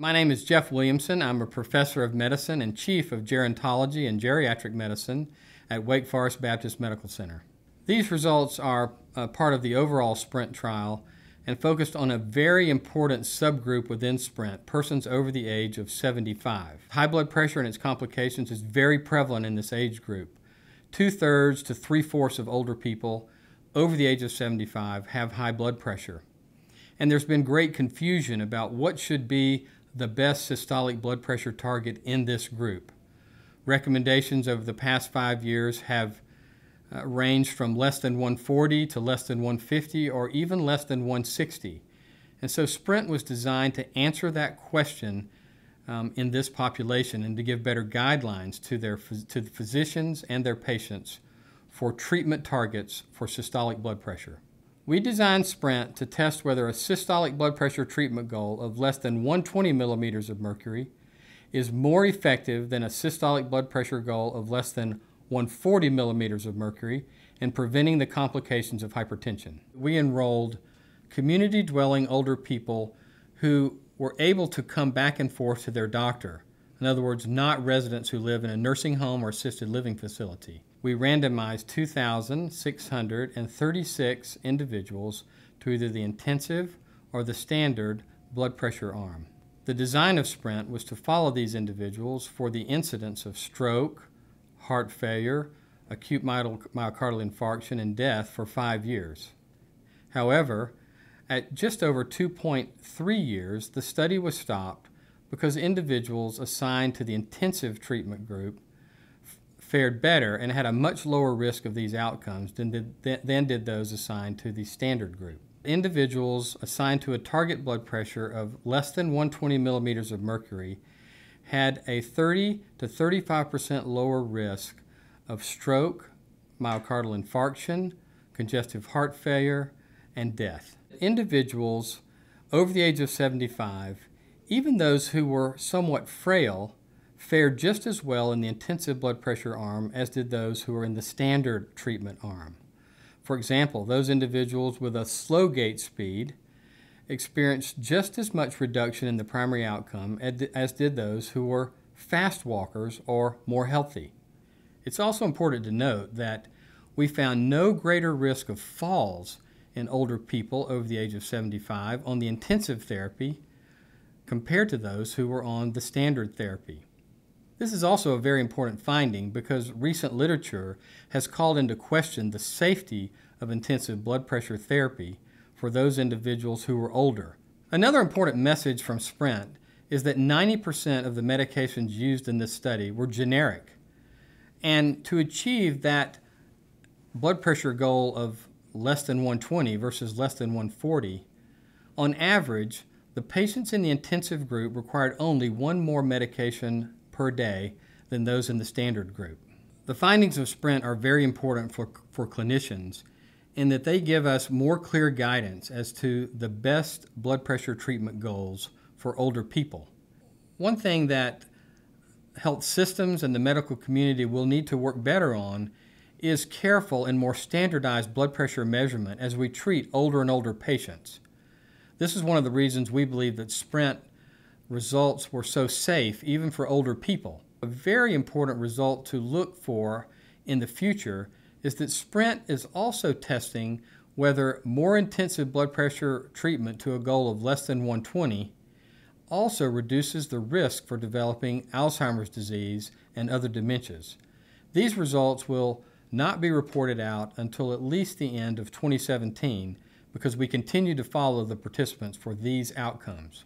My name is Jeff Williamson. I'm a professor of medicine and chief of gerontology and geriatric medicine at Wake Forest Baptist Medical Center. These results are part of the overall SPRINT trial and focused on a very important subgroup within SPRINT, persons over the age of 75. High blood pressure and its complications is very prevalent in this age group. Two thirds to three fourths of older people over the age of 75 have high blood pressure. And there's been great confusion about what should be the best systolic blood pressure target in this group. Recommendations over the past five years have uh, ranged from less than 140 to less than 150 or even less than 160. And so Sprint was designed to answer that question um, in this population and to give better guidelines to, their, to the physicians and their patients for treatment targets for systolic blood pressure. We designed Sprint to test whether a systolic blood pressure treatment goal of less than 120 millimeters of mercury is more effective than a systolic blood pressure goal of less than 140 millimeters of mercury in preventing the complications of hypertension. We enrolled community dwelling older people who were able to come back and forth to their doctor. In other words, not residents who live in a nursing home or assisted living facility. We randomized 2,636 individuals to either the intensive or the standard blood pressure arm. The design of SPRINT was to follow these individuals for the incidence of stroke, heart failure, acute myocardial infarction, and death for five years. However, at just over 2.3 years, the study was stopped because individuals assigned to the intensive treatment group fared better and had a much lower risk of these outcomes than did, than did those assigned to the standard group. Individuals assigned to a target blood pressure of less than 120 millimeters of mercury had a 30 to 35% lower risk of stroke, myocardial infarction, congestive heart failure, and death. Individuals over the age of 75, even those who were somewhat frail, fared just as well in the intensive blood pressure arm as did those who were in the standard treatment arm. For example, those individuals with a slow gait speed experienced just as much reduction in the primary outcome as did those who were fast walkers or more healthy. It's also important to note that we found no greater risk of falls in older people over the age of 75 on the intensive therapy compared to those who were on the standard therapy. This is also a very important finding because recent literature has called into question the safety of intensive blood pressure therapy for those individuals who were older. Another important message from Sprint is that 90% of the medications used in this study were generic. And to achieve that blood pressure goal of less than 120 versus less than 140, on average, the patients in the intensive group required only one more medication per day than those in the standard group. The findings of SPRINT are very important for, for clinicians in that they give us more clear guidance as to the best blood pressure treatment goals for older people. One thing that health systems and the medical community will need to work better on is careful and more standardized blood pressure measurement as we treat older and older patients. This is one of the reasons we believe that SPRINT results were so safe even for older people. A very important result to look for in the future is that Sprint is also testing whether more intensive blood pressure treatment to a goal of less than 120 also reduces the risk for developing Alzheimer's disease and other dementias. These results will not be reported out until at least the end of 2017 because we continue to follow the participants for these outcomes.